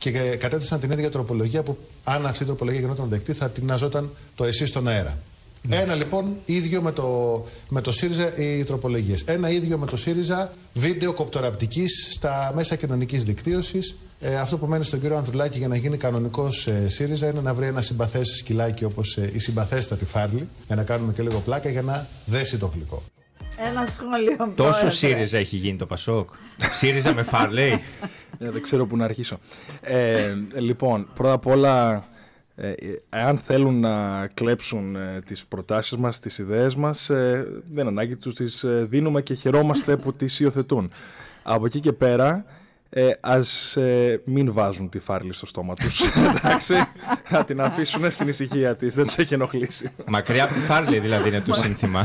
και κατέθεσαν την ίδια τροπολογία που, αν αυτή η τροπολογία γινόταν δεκτή, θα τειναζόταν το εσύ στον αέρα. Ναι. Ένα λοιπόν ίδιο με το, με το ΣΥΡΙΖΑ οι τροπολογίες. Ένα ίδιο με το ΣΥΡΙΖΑ βίντεο κοπτοραπτικής στα μέσα κοινωνικής δικτύωσης. Ε, αυτό που μένει στον κύριο Ανδρουλάκη για να γίνει κανονικός ε, ΣΥΡΙΖΑ είναι να βρει ένα συμπαθές σκυλάκι όπως ε, η συμπαθέστατη Φάρλη, για να κάνουμε και λίγο πλάκα για να δέσει το γλυκό. Ένα σχόλιο. Τόσο ΣΥΡΙΖΑ έχει γίνει το Πασόκ; ΣΥΡΙΖΑ με Φάρλεϊ. Ε, δεν ξέρω πού να αρχίσω. Ε, λοιπόν, πρώτα απ' όλα ε, εάν θέλουν να κλέψουν ε, τις προτάσεις μας, τις ιδέες μας, ε, δεν ανάγκη τους τις ε, δίνουμε και χαιρόμαστε που τις υιοθετούν. Από εκεί και πέρα, ε, ας μην βάζουν τη φάρλη στο στόμα τους, εντάξει, να την αφήσουν στην ησυχία της, δεν τους έχει ενοχλήσει. Μακριά από τη φάρλη δηλαδή είναι το σύνθημα.